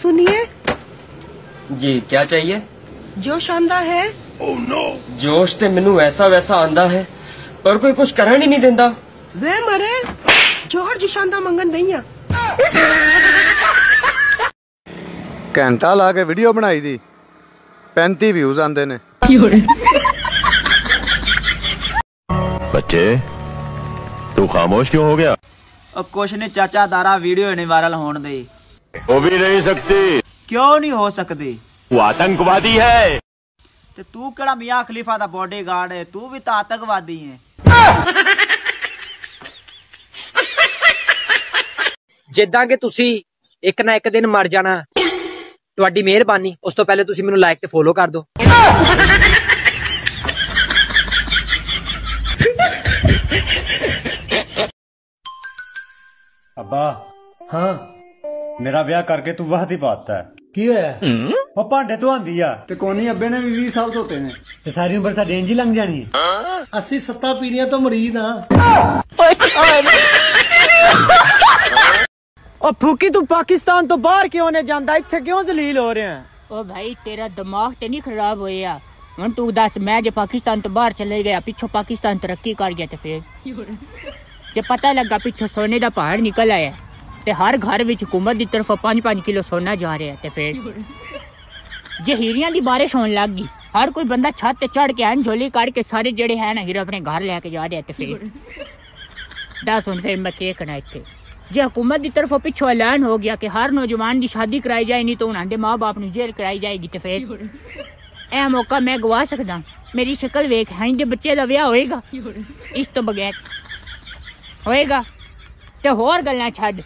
सुनिए जी क्या चाहिए जो शानदा है जोश ਤੇ ਮੈਨੂੰ ਐਸਾ ਵੈਸਾ ਆਂਦਾ ਹੈ ਪਰ ਕੋਈ ਕੁਝ ਕਰਨ ਹੀ ਨਹੀਂ ਦਿੰਦਾ वे मरे जोहर जी शानदा मंगन नहीं है ਘੰਟਾ ਲਾ ਕੇ ਵੀਡੀਓ ਬਣਾਈ ਦੀ 35 ਵਿਊਜ਼ ਆਂਦੇ ਨੇ बच्चे तू खामोश क्यों हो गया ਉਹ ਕੁਛ ਨੇ ਚਾਚਾ ਦਾਰਾ ਵੀਡੀਓ ਨਹੀਂ ਵਾਇਰਲ ਹੋਣ ਦੇ ਹੋ ਵੀ ਨਹੀਂ ਸਕਦੀ। ਕਿਉਂ ਨਹੀਂ ਹੋ ਸਕਦੀ? ਉਹ ਆਤੰਕਵਾਦੀ ਹੈ। ਤੇ ਤੂੰ ਕਿਹੜਾ ਮੀਆਂ ਖਲੀਫਾ ਦਾ ਬੋਡੀਗਾਰਡ ਹੈ? ਤੂੰ ਵੀ ਤਾਂ ਆਤੰਕਵਾਦੀ ਹੈ। ਜਿੱਦਾਂ ਕਿ ਤੁਸੀਂ ਇੱਕ ਨਾ ਇੱਕ ਦਿਨ ਮਰ ਜਾਣਾ ਤੁਹਾਡੀ ਮਿਹਰਬਾਨੀ ਉਸ ਤੋਂ ਪਹਿਲੇ ਤੁਸੀਂ ਮੈਨੂੰ ਲਾਈਕ ਤੇ ਫੋਲੋ ਕਰ ਦਿਓ। ਅੱਬਾ ਹਾਂ। ਮੇਰਾ ਵਿਆਹ ਕਰਕੇ ਤੂੰ ਵਾਹਦੀ ਪਾਤਾ ਹੈ ਕੀ ਹੋਇਆ ਉਹ ਭਾਂਡੇ ਧਵਾਉਂਦੀ ਆ ਤੇ ਕੋਨੀ ਅੱਬੇ ਨੇ ਵੀ 20 ਸਾਲ ਧੋਤੇ ਨੇ ਤੇ ਸਾਰੀ ਉਮਰ ਸਾਡੀ ਇੰਜ ਹੀ ਲੰਘ ਜਾਣੀ ਹੈ ਅਸੀਂ ਸੱਤਾ ਪੀੜੀਆਂ ਤੋਂ ਮਰੀਦ ਆ ਉਹ ਫੂਕੀ ਤੂੰ ਪਾਕਿਸਤਾਨ ਤੋਂ ਬਾਹਰ ਕਿਉਂ ਨੇ ਜਾਂਦਾ ਇੱਥੇ ਕਿਉਂ ਜ਼ਲੀਲ ਹੋ ਰਿਹਾ ਓ ਭਾਈ ਤੇਰਾ ਦਿਮਾਗ ਤੇ ਨਹੀਂ ਖਰਾਬ ਹੋਇਆ ਹੁਣ ਤੂੰ ਦੱਸ ਮੈਂ ਜੇ ਪਾਕਿਸਤਾਨ ਤੋਂ ਬਾਹਰ ਚਲੇ ਗਿਆ ਪਿੱਛੋਂ ਪਾਕਿਸਤਾਨ ਤਰੱਕੀ ਕਰ ਗਿਆ ਤੇ ਫੇਰ ਜੇ ਪਤਾ ਲੱਗਾ ਪਿੱਛੋਂ ਸੋਨੇ ਦਾ ਪਹਾੜ ਨਿਕਲ ਆਇਆ ਤੇ ਹਰ ਘਰ ਵਿੱਚ ਹਕੂਮਤ ਦੀ ਤਰਫੋਂ 5-5 ਕਿਲੋ ਸੋਨਾ ਜਾ ਰਿਹਾ ਤੇ ਫੇਰ ਜੇ ਹੀਰਿਆਂ ਦੀ ਬਾਰਿਸ਼ ਹੋਣ ਲੱਗ ਗਈ, ਹਰ ਕੋਈ ਬੰਦਾ ਛੱਤ ਤੇ ਚੜ ਕੇ ਐਨ ਝੋਲੀ ਕਰਕੇ ਸਾਰੇ ਜਿਹੜੇ ਹੈ ਨਾ ਹੀਰੇ ਆਪਣੇ ਘਰ ਲੈ ਕੇ ਜਾ ਰਿਹਾ ਤੇ ਫੇਰ ਦੱਸ ਹੁਣ ਫੇਰ ਮੈਂ ਕੀ ਕਰਾਂ ਇੱਥੇ। ਜੇ ਹਕੂਮਤ ਦੀ ਤਰਫੋਂ ਪਿੱਛੋਂ ਐਲਾਨ ਹੋ ਗਿਆ ਕਿ ਹਰ ਨੌਜਵਾਨ ਦੀ ਸ਼ਾਦੀ ਕਰਾਈ ਜਾਏ, ਨਹੀਂ ਤਾਂ ਉਹਨਾਂ ਦੇ ਮਾਪੇ ਨੂੰ ਜੇਲ੍ਹ ਕਰਾਈ ਜਾਏਗੀ ਤੇ ਫੇਰ ਇਹ ਮੌਕਾ ਮੈਂ ਗਵਾ ਸਕਦਾ। ਮੇਰੀ ਸ਼ਕਲ ਵੇਖ, ਹਾਂ ਦੇ ਬੱਚੇ ਦਾ ਵਿਆਹ ਹੋਏਗਾ। ਇਸ ਤੋਂ ਬਗੈਰ ਹੋਏਗਾ ਤੇ ਹੋਰ ਗੱਲਾਂ ਛੱਡ।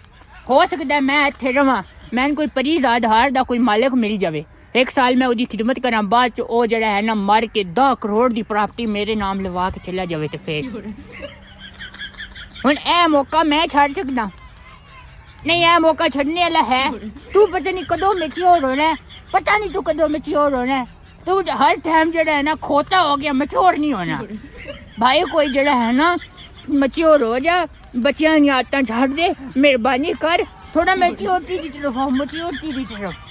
ਹੋ ਸਕਦਾ ਮੈਂ ਇੱਥੇ ਰਵਾਂ ਮੈਨੂੰ ਕੋਈ ਪਰੀਜ਼ ਆਧਾਰ ਦਾ ਕੋਈ ਮਾਲਕ ਮਿਲ ਜਾਵੇ ਇੱਕ ਸਾਲ ਮੈਂ ਉਹਦੀ ਖਿਦਮਤ ਕਰਾਂ ਬਾਅਦ ਚ ਉਹ ਜਿਹੜਾ ਹੈ ਨਾ ਮਰ ਕੇ 10 ਕਰੋੜ ਦੀ ਪ੍ਰਾਪਰਟੀ ਮੇਰੇ ਨਾਮ ਲਵਾ ਕੇ ਚਲਾ ਜਾਵੇ ਤੇ ਫੇਰ ਹੁਣ ਇਹ ਮੌਕਾ ਮੈਂ ਛੱਡ ਸਕਦਾ ਨਹੀਂ ਇਹ ਮੌਕਾ ਛੱਡਣੇ ਵਾਲਾ ਹੈ ਤੂੰ ਪਤਾ ਨਹੀਂ ਕਦੋਂ ਮੈਚਿਓਰ ਹੋਣਾ ਹੈ, ਪਤਾ ਨਹੀਂ ਤੂੰ ਕਦੋਂ ਮੈਚਿਓਰ ਹੋਣਾ ਹੈ। ਤੂੰ ਹਰ ਟਾਈਮ ਜਿਹੜਾ ਹੈ ਨਾ ਖੋਤਾ ਹੋ ਗਿਆ ਮੈਚਿਓਰ ਨਹੀਂ ਹੋਣਾ ਭਾਈ ਕੋਈ ਜਿਹੜਾ ਹੈ ਨਾ मच्योर हो जा, बच्चियाँ आदत छड़ दे, मेहरबानी कर। थोड़ा मैच्योरिटी की तरफ़ आओ मैच्योरिटी की तरफ़।